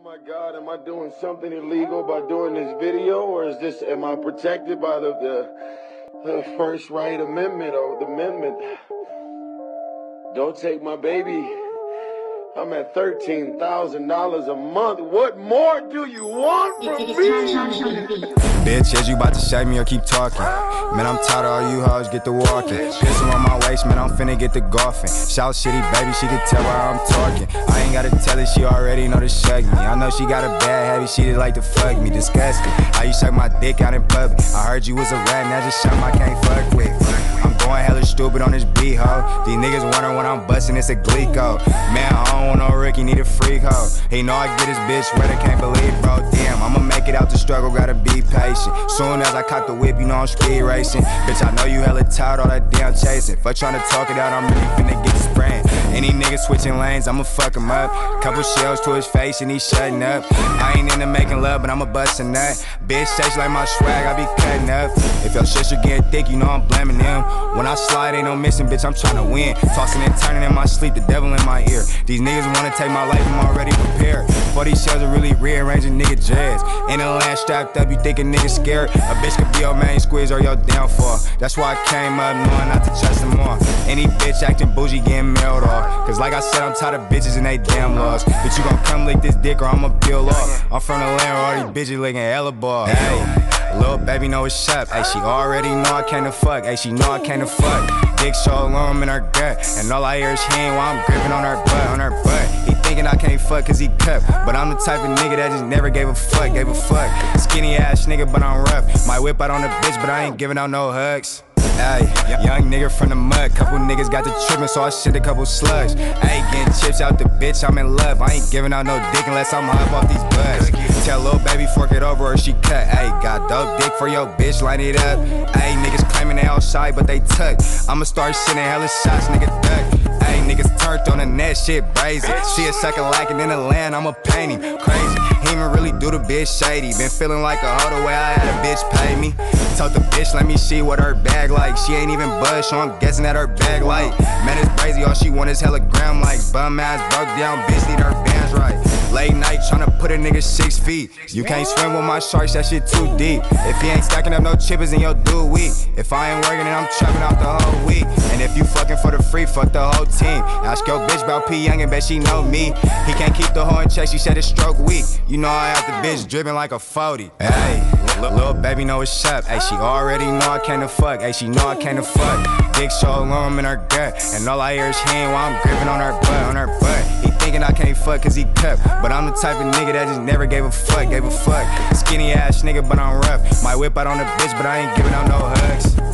Oh my God, am I doing something illegal by doing this video, or is this am I protected by the the, the First Right Amendment or the amendment? Don't take my baby. I'm at thirteen thousand dollars a month. What more do you want from me? Bitch, is you about to shake me or keep talking? Man, I'm tired of all you hoes, get the walking. Pistol on my waist, man, I'm finna get the golfing. Shout shitty, baby, she can tell why I'm talking. I ain't gotta tell her, she already know to shake me. I know she got a bad habit, she just like to fuck me. Disgusting. How you suck my dick out in public? I heard you was a rat, now just something I can't fuck with. I'm going hella stupid on this beat, ho. These niggas wonder when I'm busting, it's a glico. Man, I don't want no Ricky, need a freak, ho. He know I get his bitch wet, I can't believe, bro. Damn, I'ma make it out the struggle, gotta be patient. Soon as I caught the whip, you know I'm speed racing. Bitch, I know you hella tired, all that damn chasing. Fuck trying to talk it out, I'm really finna get spraying. Any nigga switching lanes, I'ma fuck him up. Couple shells to his face and he shutting up. I ain't into making love, but I'ma bust a nut. Bitch, taste like my swag, I be cutting up. If your shit should get thick, you know I'm blaming them. When I slide, ain't no missing, bitch, I'm trying to win. Tossing and turning in my sleep, the devil in my ear. These niggas wanna take my life, I'm already prepared. For these shells are really rearranging nigga jazz. In a land strapped up, you think a nigga scared? A bitch could be your main squeeze or your downfall. That's why I came up knowing not to trust them more. Any bitch acting bougie getting mailed off. Cause like I said, I'm tired of bitches and they damn laws. But you gon' come lick this dick or I'ma peel off. I'm from the land where these bitches licking hella ball. Hey, little baby know it's up. Hey, she already know I can't fuck. Hey, she know I can't fuck. Dick so long in her gut. And all I hear is he ain't while I'm gripping on her butt, on her butt. He thinking I can't fuck cause he cut. But I'm the type of nigga that just never gave a fuck, gave a fuck. Skinny ass nigga, but I'm rough. Might whip out on the bitch, but I ain't giving out no hugs. Ay, young nigga from the mud, couple niggas got the trippin', so I shit a couple slugs. Ayy, getting chips out the bitch, I'm in love. I ain't giving out no dick unless I'm hop off these buds. Tell little baby fork it over or she cut. Ayy, got dope dick for your bitch, line it up. Ayy, niggas claiming they outside, but they tuck. I'ma start sending hella shots, nigga duck. Ayy, niggas turned on the net, shit brazy. She a second like lacking in the land, I'ma paint him. Crazy, even really do the bitch shady. Been feeling like a hoe the way I had a bitch pay me. Told the bitch, let me see what her bag like. She ain't even budge, so I'm guessing that her bag like. Man, it's crazy, all she want is hella gram likes. Bum ass broke down, bitch, need her bands right. Late night tryna put a nigga six feet. You can't swim with my sharks, that shit too deep. If he ain't stacking up no chippers, then you'll do weak. If I ain't working, then I'm trapping out the whole week. And if you free, fuck the whole team. Ask your bitch about P Young and bet she know me. He can't keep the hoe in check, she said it's stroke weak. You know I have the bitch dripping like a 40. Hey, little baby know it's up. Hey, she already know I can't fuck. Hey, she know I can't fuck. Dick so long in her gut. And all I hear is hand while I'm gripping on her butt, on her butt. He thinking I can't fuck cause he cut. But I'm the type of nigga that just never gave a fuck, gave a fuck. Skinny ass nigga, but I'm rough. Might whip out on the bitch, but I ain't giving out no hugs.